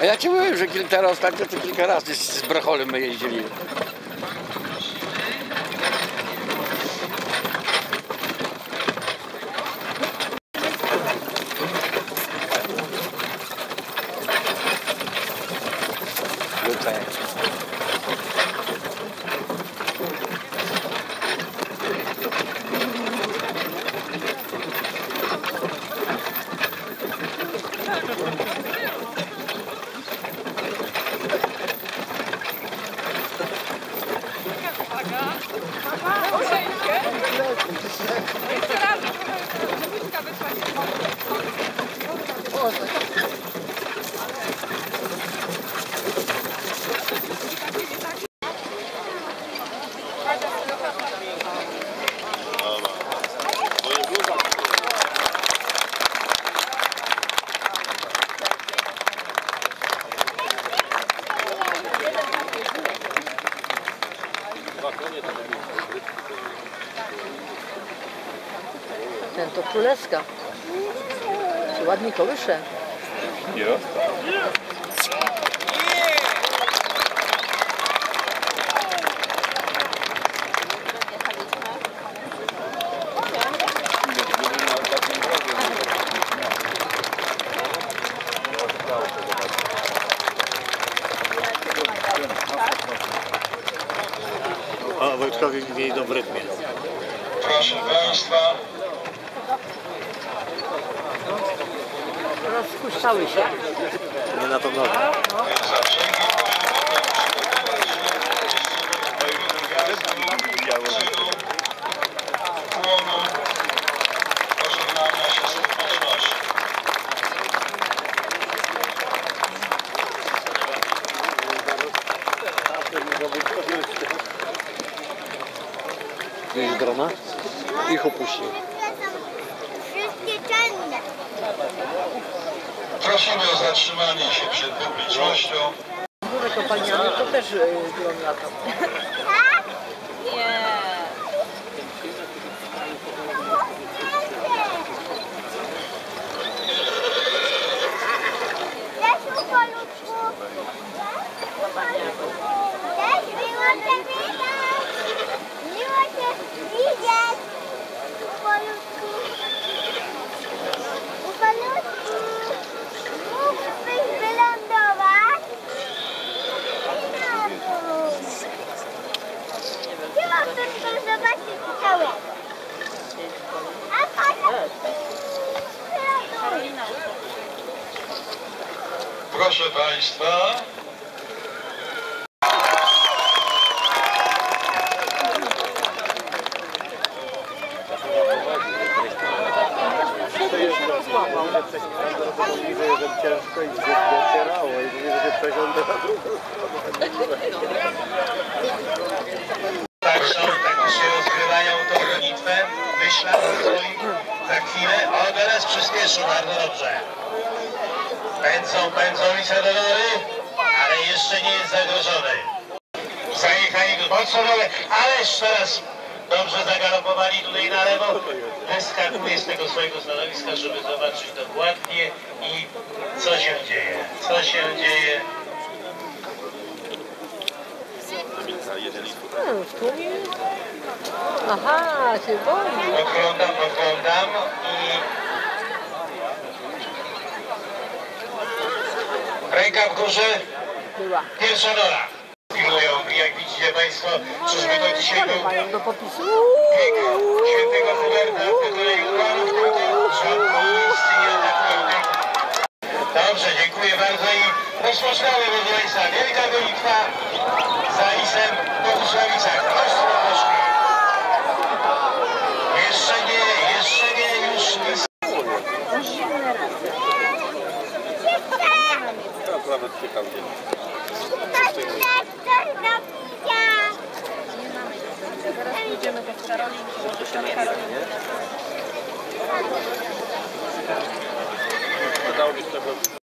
A ja ci mówiłem, że kilka teraz ostatnio to kilka razy z, z Bracholem my jeździli. Tutaj. Thank Ten to królewska. Się ładnie kołysze. A Wojtkowi nie idą w rytmie. Proszę Państwa, Rozpuszczały się. Nie na tą nogę. Widzisz drona? Ich opuścił. Wszystkie czarne. Prosimy o zatrzymanie się przed publicznością. Górę kopalniane to też y, dron latał. Też Proszę Państwa, ciężko że się tak są, tak się rozgrywają tą gonitwę. Myślę o swoich za chwilę. O, teraz przyspieszył bardzo dobrze. Pędzą, pędzą Lisadory, ale jeszcze nie jest zagrożony. Zajechali go mocno dole, ależ teraz dobrze zagalopowali tutaj na lewo. Wyskakuje z tego swojego stanowiska, żeby zobaczyć dokładnie i co się dzieje. Co się dzieje. Hmm, w tłumie. Aha, się boi. Oglądam, oglądam i... Ręka w górze, pierwsza dola. Pilują, jak widzicie Państwo, czyżby to dzisiaj był bieg świętego Huberta, miejsce nie atakują. Dobrze, dziękuję bardzo i rozpoczynamy, proszę Państwa, wielka gonitwa za Lisem po Usławicach. Idziemy do Karoliny, Dało być tego